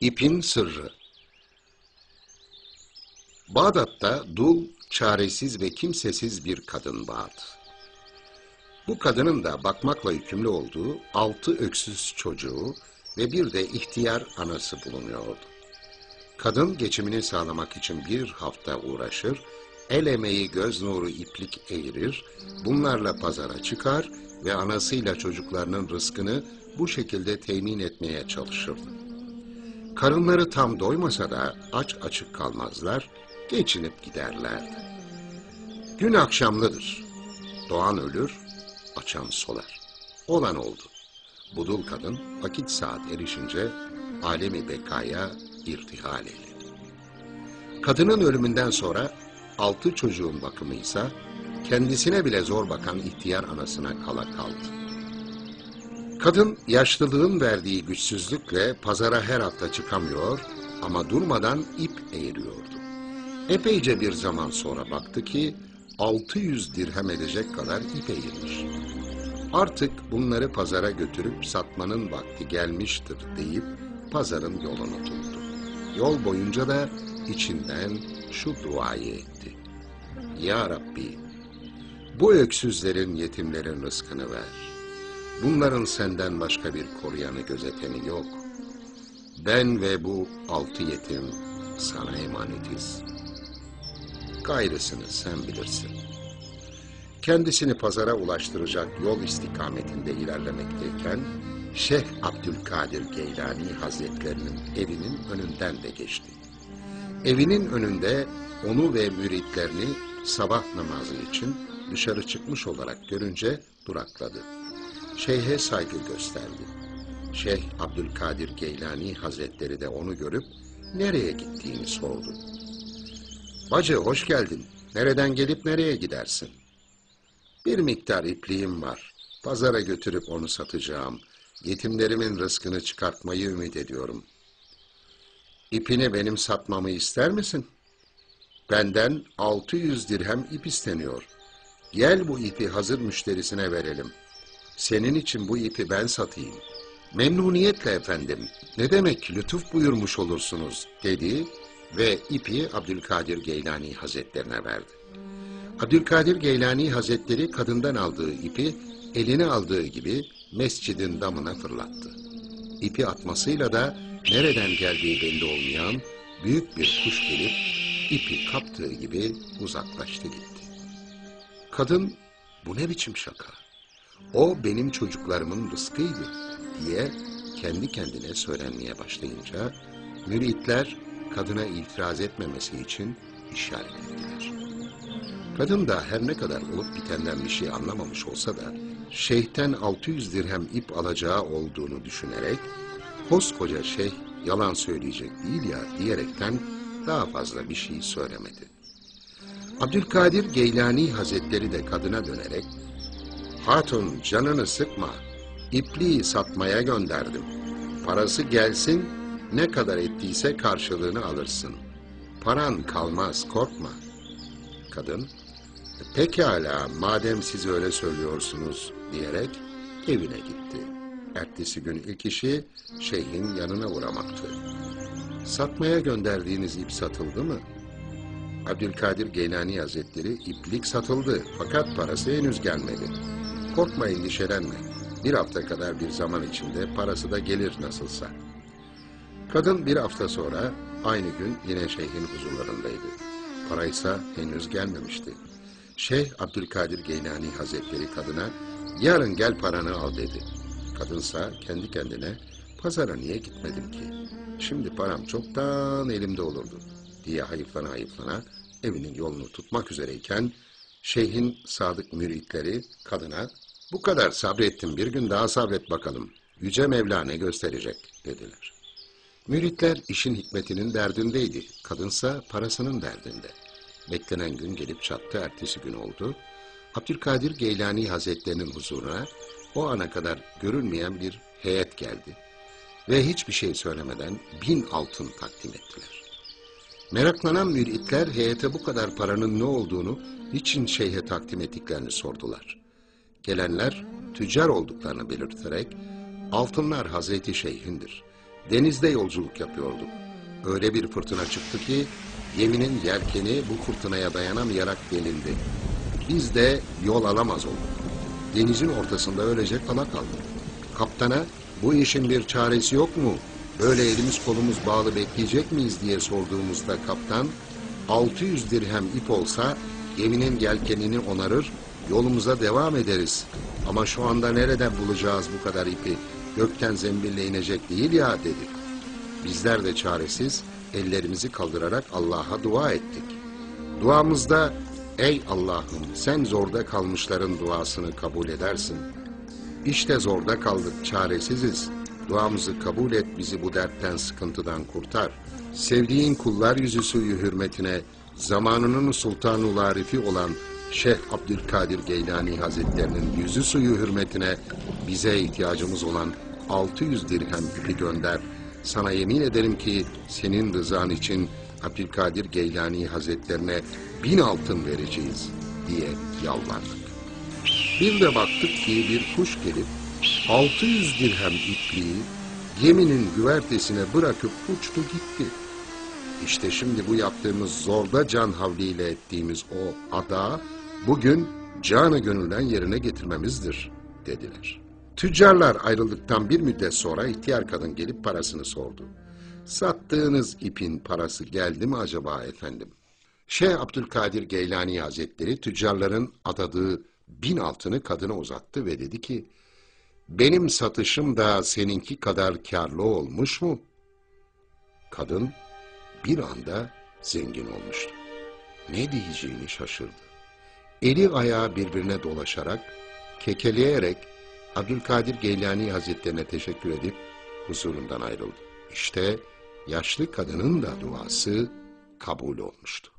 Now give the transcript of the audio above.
İpin Sırrı Bağdat'ta dul, çaresiz ve kimsesiz bir kadın vardı. Bu kadının da bakmakla yükümlü olduğu altı öksüz çocuğu ve bir de ihtiyar anası bulunuyordu. Kadın geçimini sağlamak için bir hafta uğraşır, el emeği göz nuru iplik eğirir, bunlarla pazara çıkar ve anasıyla çocuklarının rızkını bu şekilde temin etmeye çalışırdı. Karınları tam doymasa da aç açık kalmazlar, geçinip giderlerdi. Gün akşamlıdır. Doğan ölür, açan solar. Olan oldu. Budul kadın vakit saat erişince alemi bekaya irtihal eyledi. Kadının ölümünden sonra altı çocuğun bakımıysa kendisine bile zor bakan ihtiyar anasına kala kaldı. Kadın yaşlılığın verdiği güçsüzlükle pazara her hafta çıkamıyor ama durmadan ip eğiriyordu. Epeyce bir zaman sonra baktı ki 600 dirhem edecek kadar ip eğilmiş. Artık bunları pazara götürüp satmanın vakti gelmiştir deyip pazarın yolunu tuttu. Yol boyunca da içinden şu duayı etti. Ya Rabbi, bu öksüzlerin, yetimlerin rızkını ver. Bunların senden başka bir koruyanı, gözeteni yok. Ben ve bu altı yetim sana emanetiz. Gayrısını sen bilirsin. Kendisini pazara ulaştıracak yol istikametinde ilerlemekteyken, Şeyh Abdülkadir Geylani Hazretlerinin evinin önünden de geçti. Evinin önünde onu ve müritlerini sabah namazı için dışarı çıkmış olarak görünce durakladı. Şeyhe saygı gösterdi. Şeyh Abdülkadir Geylani Hazretleri de onu görüp nereye gittiğini sordu. Bacı hoş geldin. Nereden gelip nereye gidersin? Bir miktar ipliğim var. Pazara götürüp onu satacağım. Yetimlerimin rızkını çıkartmayı ümit ediyorum. İpini benim satmamı ister misin? Benden 600 dirhem ip isteniyor. Gel bu ipi hazır müşterisine verelim. Senin için bu ipi ben satayım. Memnuniyetle efendim. Ne demek lütuf buyurmuş olursunuz dedi ve ipi Abdülkadir Geylani Hazretlerine verdi. Abdülkadir Geylani Hazretleri kadından aldığı ipi eline aldığı gibi mescidin damına fırlattı. İpi atmasıyla da nereden geldiği belli olmayan büyük bir kuş gelip ipi kaptığı gibi uzaklaştı gitti. Kadın bu ne biçim şaka? O benim çocuklarımın rızkıydı diye kendi kendine söylenmeye başlayınca müritler kadına itiraz etmemesi için işaret ettiler. Kadın da her ne kadar olup bitenden bir şey anlamamış olsa da şeyhten 600 dirhem ip alacağı olduğunu düşünerek koskoca şeyh yalan söyleyecek değil ya diyerekten daha fazla bir şey söylemedi. Abdülkadir Geylani Hazretleri de kadına dönerek Hatun canını sıkma, ipliği satmaya gönderdim. Parası gelsin, ne kadar ettiyse karşılığını alırsın. Paran kalmaz, korkma. Kadın, pekala madem siz öyle söylüyorsunuz diyerek evine gitti. Ertesi gün ilk işi şeyhin yanına uğramaktı. Satmaya gönderdiğiniz ip satıldı mı? Abdülkadir Geylani Hazretleri iplik satıldı fakat parası henüz gelmedi. Korkma endişelenme. Bir hafta kadar bir zaman içinde parası da gelir nasılsa. Kadın bir hafta sonra aynı gün yine şeyhin huzurlarındaydı. Paraysa henüz gelmemişti. Şeyh Abdülkadir Geylani Hazretleri kadına yarın gel paranı al dedi. Kadınsa kendi kendine pazara niye gitmedim ki? Şimdi param çoktan elimde olurdu diye hayıflana hayıflana evinin yolunu tutmak üzereyken şeyhin sadık müritleri kadına bu kadar sabrettim bir gün daha sabret bakalım. Yüce Mevla ne gösterecek dediler. Müritler işin hikmetinin derdindeydi. Kadınsa parasının derdinde. Beklenen gün gelip çattı ertesi gün oldu. Abdülkadir Geylani Hazretlerinin huzuruna o ana kadar görünmeyen bir heyet geldi. Ve hiçbir şey söylemeden bin altın takdim ettiler. Meraklanan müritler heyete bu kadar paranın ne olduğunu, niçin şeyhe takdim ettiklerini sordular. Gelenler tüccar olduklarını belirterek, altınlar Hazreti Şeyh'indir. Denizde yolculuk yapıyorduk. Öyle bir fırtına çıktı ki geminin yelkeni bu fırtınaya dayanamayarak delindi. Biz de yol alamaz olduk. Denizin ortasında öylece kala kaldık. Kaptana bu işin bir çaresi yok mu? Böyle elimiz kolumuz bağlı bekleyecek miyiz diye sorduğumuzda kaptan 600 dirhem ip olsa geminin yelkenini onarır, yolumuza devam ederiz. Ama şu anda nereden bulacağız bu kadar ipi? Gökten zembille inecek değil ya dedi. Bizler de çaresiz ellerimizi kaldırarak Allah'a dua ettik. Duamızda ey Allah'ım sen zorda kalmışların duasını kabul edersin. İşte zorda kaldık, çaresiziz. Duamızı kabul et, bizi bu dertten, sıkıntıdan kurtar. Sevdiğin kullar yüzü suyu hürmetine, zamanının sultanul arifi olan Şeyh Abdülkadir Geylani Hazretlerinin yüzü suyu hürmetine bize ihtiyacımız olan 600 dirhem ipi gönder. Sana yemin ederim ki senin rızan için Abdülkadir Geylani Hazretlerine bin altın vereceğiz diye yalvardık. Bir de baktık ki bir kuş gelip 600 dirhem ipliği geminin güvertesine bırakıp uçtu gitti. İşte şimdi bu yaptığımız zorda can havliyle ettiğimiz o ada bugün canı gönülden yerine getirmemizdir dediler. Tüccarlar ayrıldıktan bir müddet sonra ihtiyar kadın gelip parasını sordu. Sattığınız ipin parası geldi mi acaba efendim? Şeyh Abdülkadir Geylani Hazretleri tüccarların adadığı bin altını kadına uzattı ve dedi ki, benim satışım da seninki kadar karlı olmuş mu? Kadın bir anda zengin olmuştu. Ne diyeceğini şaşırdı. Eli ayağı birbirine dolaşarak, kekeleyerek Abdülkadir Geylani Hazretlerine teşekkür edip huzurundan ayrıldı. İşte yaşlı kadının da duası kabul olmuştu.